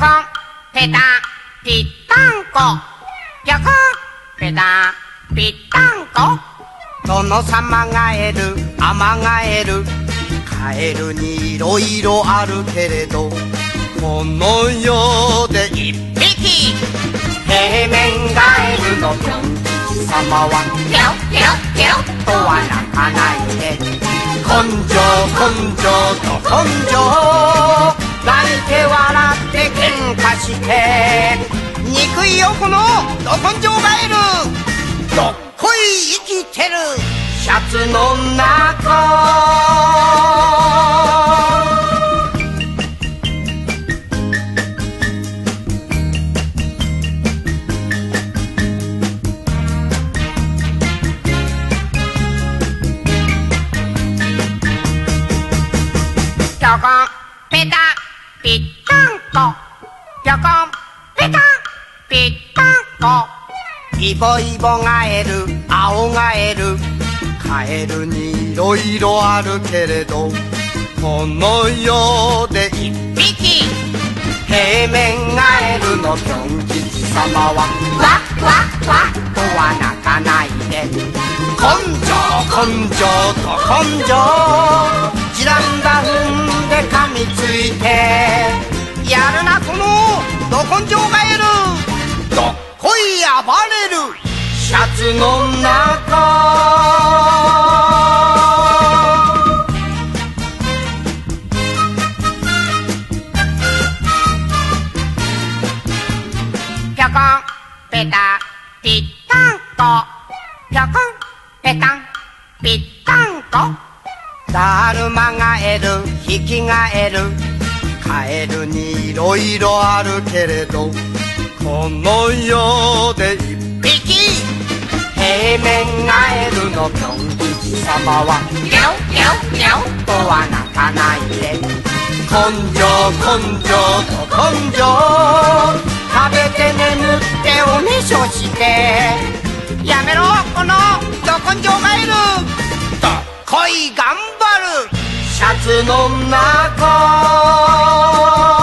コンペタンぴったんこぴょこんペタンぴったんこ殿様がえるアマガエルカエルにいろいろあるけれどこの世で一匹。平面ガエルのぴょん。吉様はピョピョピョとは泣かないで根性根性と根性。泣いて笑って喧嘩して。憎いよこのど根性ガエルどっこい生きてる。シャツの中。ぴょこ？ぺたぴったんこぴょこんぺたぴったんこイボイボガエル青ガエルカエルにいろいろあるけれどこの世で一匹。平面ガエルの。ぴょん吉様は。わっわっわっとは泣かないで。根性根性と根性。ジランダ踏んで噛みついて。の中。ぴょこんぺたぴったんこぴょこんぺたんぴったんこだるまがえるひきがえる。カエルにいろいろあるけれどこの世で一匹。平面ガエルのぴょん吉様はぴょんぴょんぴょんとは泣かないで。根性根性と根性。食べて眠っておねしょして。やめろこのど根性ガエルどっこい頑張る。シャツの中。